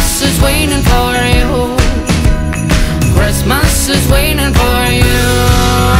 Christmas is waiting for you. Christmas is waiting for you.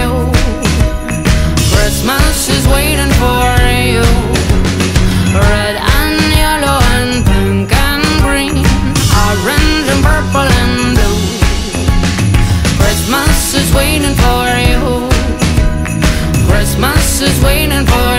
is waiting for you. Christmas is waiting for